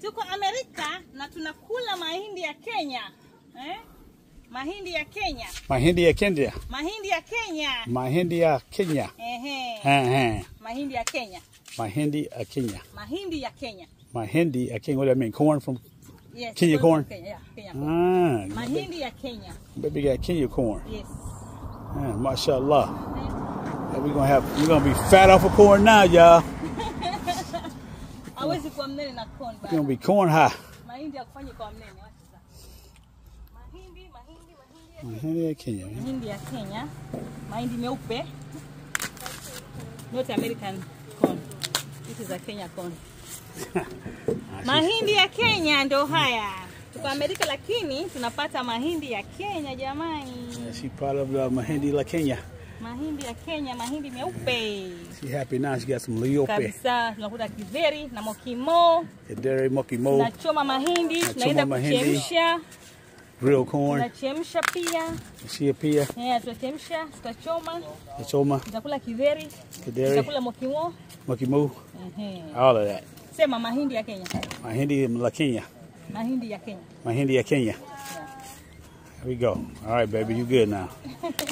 Tuko Amerika na tunakula mahindi ya Kenya eh? Mahindi ya Kenya, Mahindi ya Kenya. mahindi ya Kenya. Mahindi ya Kenya. Ehe, Eh, eh. mahindi ya Kenya, Mahindi ya Kenya. mahindi ya Kenya. Mahindi ya Kenya. What does that mean? Corn from. Yes, Kenya from corn? Kenya, yeah, Kenya corn. Ah, Mahindi ya Kenya. baby got Kenya corn. Yes. Ah, mashallah. Yeah, we're gonna have we're gonna be fat off of corn now, y'all. Hawezi kuwa mnene na corn bana. gonna be corn high. Mahindi hakufanyi kwa mnene. Wacha sasa. Mahindi, mahindi, mahindi. Mahindi ya Kenya. Mahindi ya Kenya, mahindi meupe. Not American corn. This is a Kenya corn. Mahindi ya Kenya ndo haya. Tuko Amerika lakini tunapata mahindi ya Kenya jamani. She part of the Mahindi la Kenya. Mahindi ya Kenya, mahindi meupe. She happy now. She got some liope. Kabisa tunakuta githeri na mokimo. githeri moki mo, Tunachoma mahindi, mahindi. kuchemsha. grilled corn. Tunachemsha pia. She pia. Eh, tutachemsha, tutachoma. Choma. Tutakula The dairy. tutakula mokimo. Moki mo. Ehe. All of that. Sema mahindi ya Kenya. Mahindi la Kenya. Mahindi ya Kenya. Mahindi ya Kenya. Here we go. All right, baby. You good now.